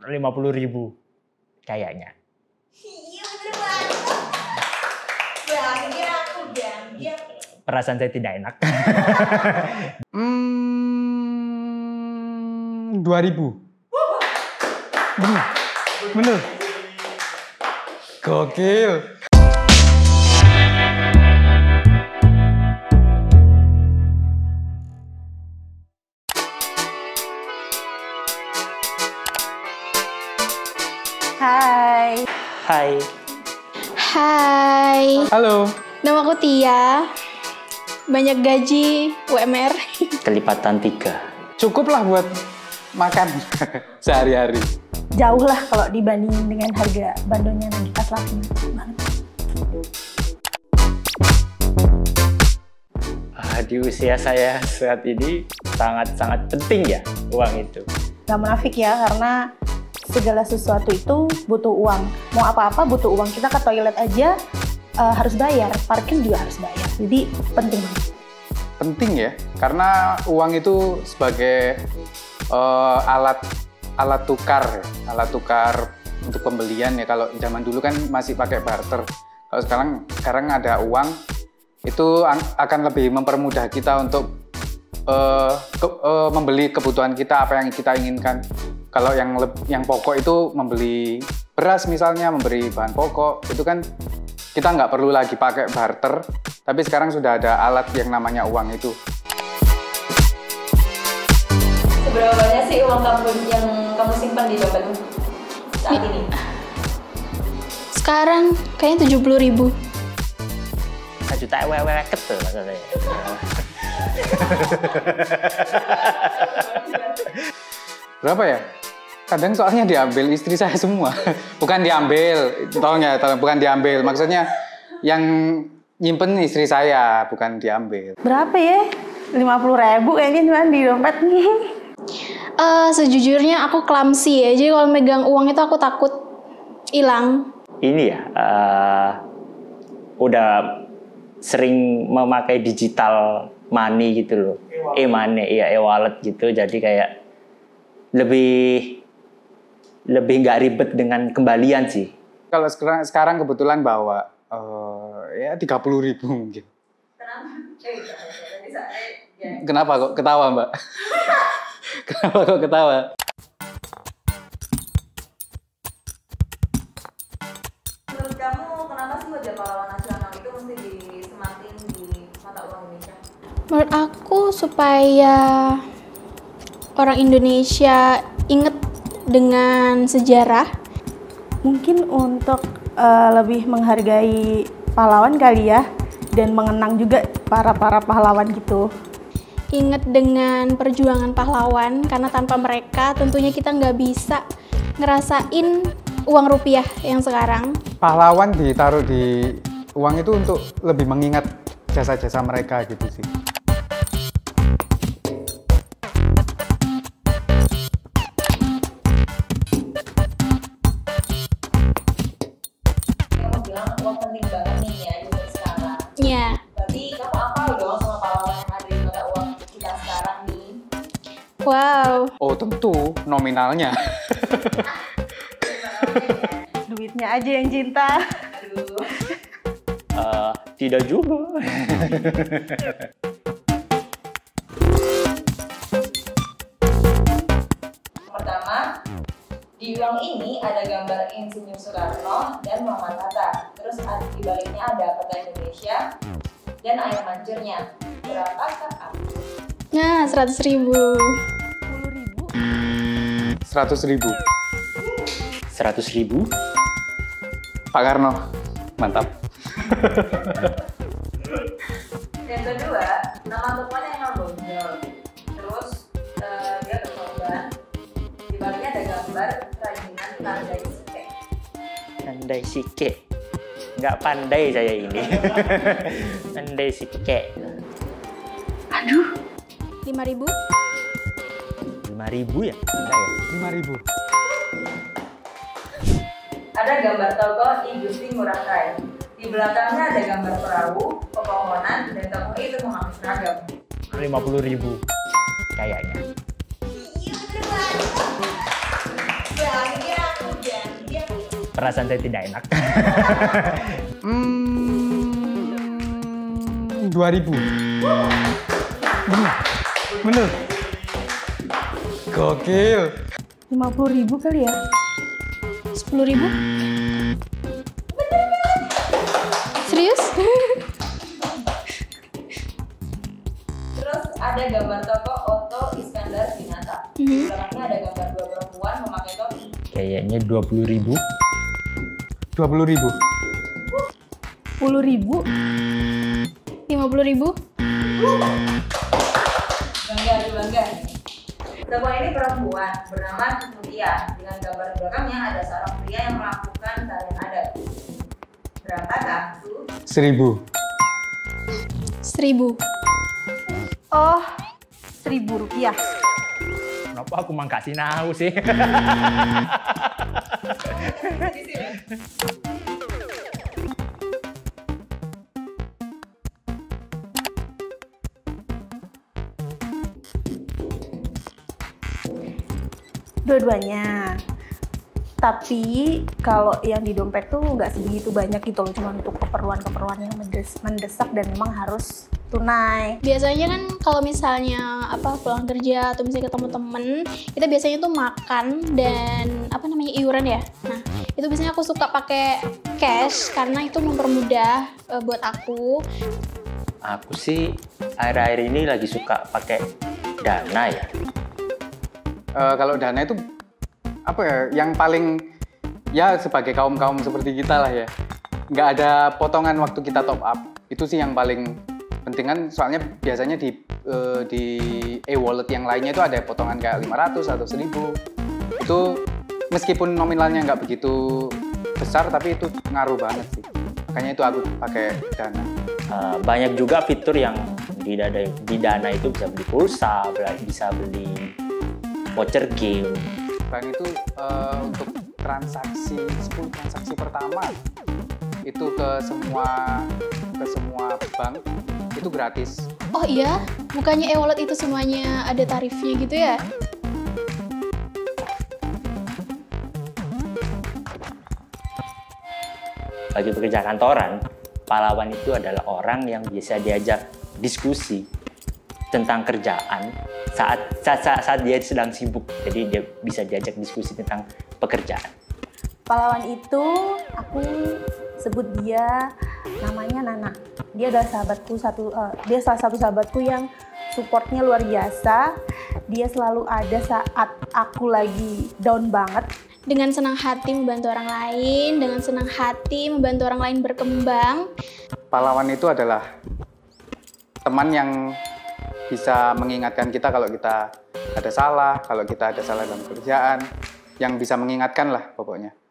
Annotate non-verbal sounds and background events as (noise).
50 ribu kayaknya. Iya bener banget. Bahagia aku bahagia. Perasaan saya tidak enak. (laughs) Hmm, 2000. Bener. Bener. Gokil. Hai. Hai. Hai. Halo. Nama aku Tia. Banyak gaji UMR. (laughs) Kelipatan tiga. Cukup lah buat makan (laughs) sehari-hari. jauh lah kalau dibandingin dengan harga bandonya lagi pas banget. Ah, di usia saya saat ini sangat-sangat penting ya uang itu. Gak munafik ya karena segala sesuatu itu butuh uang. Mau apa-apa butuh uang. Kita ke toilet aja eh, harus bayar, parkir juga harus bayar. Jadi penting. Penting ya, karena uang itu sebagai eh, alat alat tukar, ya. alat tukar untuk pembelian ya. Kalau zaman dulu kan masih pakai barter. Kalau sekarang sekarang ada uang, itu akan lebih mempermudah kita untuk eh, ke- eh, membeli kebutuhan kita apa yang kita inginkan. Kalau yang yang pokok itu membeli beras misalnya, memberi bahan pokok, itu kan kita nggak perlu lagi pakai barter, tapi sekarang sudah ada alat yang namanya uang itu. Seberapa banyak sih uang kamu yang kamu simpan di dompetmu saat ini? Sekarang kayaknya 70 ribu. Satu juta wewe ketul maksudnya. Berapa ya? Kadang soalnya diambil istri saya (laughs) semua. Bukan diambil, tolong ya, tolong bukan diambil. Maksudnya yang nyimpen istri saya, bukan diambil. Berapa ya? 50 ribu kayaknya cuma di dompet nih. Eh, sejujurnya aku clumsy ya. Jadi kalau megang uang itu aku takut hilang. Ini ya, eh, udah sering memakai digital money gitu loh. E-money, iya e-wallet gitu. Jadi kayak lebih lebih nggak ribet dengan kembalian sih. Kalau sekarang, sekarang kebetulan bawa eh, ya 30 ribu mungkin. Kenapa? Kok ketawa mbak? (laughs) Kenapa kok ketawa? Menurut kamu kenapa sih wajah pahlawan nasional itu mesti disematin di mata uang Indonesia? Menurut aku supaya orang Indonesia inget dengan sejarah. Mungkin untuk eh, lebih menghargai pahlawan kali ya dan mengenang juga para-para pahlawan gitu. Ingat dengan perjuangan pahlawan karena tanpa mereka tentunya kita nggak bisa ngerasain uang rupiah yang sekarang. Pahlawan ditaruh di uang itu untuk lebih mengingat jasa-jasa mereka gitu sih. Wow. Oh tentu nominalnya. Duitnya aja yang cinta. Aduh. Eh, tidak juga. Pertama, di uang ini ada gambar Insinyur Soekarno dan Muhammad Hatta. Terus di baliknya ada peta Indonesia dan air mancurnya. Berapakah aku? Nah, 100 ribu. 100 ribu. 100 ribu. Pak Karno, mantap. Yang kedua, nama tokonya emang bonjol. Terus eh, dia berkorban. Di baliknya ada gambar kerajinan tandai sike. Pandai sike. Nggak pandai saya ini. (laughs) pandai sike. 5 ribu. 5 ribu ya? Enggak ya? 5 ribu. Ada gambar tokoh I Gusti Ngurah Rai. Di belakangnya ada gambar perahu, pepohonan, dan tokoh itu mengambil seragam. 50 ribu. Kayaknya. Iya bener banget. perasaan saya tidak enak. (laughs) Hmm, 2000. Bener. Bener. Gokil. 50 ribu kali ya? 10 ribu? Serius? Terus ada gambar tokoh Otto Iskandar Dinata. Mhm. Belakangnya ada gambar dua perempuan memakai topi. Kayaknya 20 ribu. 20 ribu. 10 ribu? 50 ribu? Bangga, bangga. Tokoh ini perempuan bernama Mutia. Dengan gambar belakangnya ada seorang pria yang melakukan tarian adat. Berapakah itu? 1000. 1000. Oh, 1000 rupiah. Kenapa aku mang kasih nahu sih? (laughs) Dua-duanya. Tapi kalau yang di dompet tuh nggak sebegitu banyak gitu loh, cuma untuk keperluan-keperluan yang mendes- mendesak dan memang harus tunai. Biasanya kan kalau misalnya apa pulang kerja atau misalnya ketemu temen, kita biasanya tuh makan dan apa namanya iuran ya. Nah itu biasanya aku suka pakai cash karena itu mempermudah eh, buat aku. aku sih akhir-akhir ini lagi suka pakai dana ya. Eh, kalau dana itu apa ya yang paling ya sebagai kaum kaum seperti kita lah ya. Nggak ada potongan waktu kita top up. Itu sih yang paling penting kan. Soalnya biasanya di eh, di e-wallet yang lainnya itu ada potongan kayak 500 atau 1000 itu meskipun nominalnya nggak begitu besar tapi itu ngaruh banget sih. Makanya itu aku pakai dana. Eh, banyak juga fitur yang di dana, itu bisa beli pulsa, bisa beli voucher game. Bank itu eh, untuk transaksi 10 transaksi pertama itu ke semua ke semua bank itu gratis. Oh iya, bukannya e-wallet itu semuanya ada tarifnya gitu ya? Bagi pekerja kantoran, pahlawan itu adalah orang yang bisa diajak diskusi tentang kerjaan saat saat, saat, saat dia sedang sibuk. Jadi dia bisa diajak diskusi tentang pekerjaan. Pahlawan itu aku sebut dia namanya Nana. Dia adalah sahabatku satu eh, dia salah satu sahabatku yang supportnya luar biasa. Dia selalu ada saat aku lagi down banget. Dengan senang hati membantu orang lain, dengan senang hati membantu orang lain berkembang. Pahlawan itu adalah teman yang bisa mengingatkan kita kalau kita ada salah, kalau kita ada salah dalam pekerjaan, yang bisa mengingatkan lah pokoknya.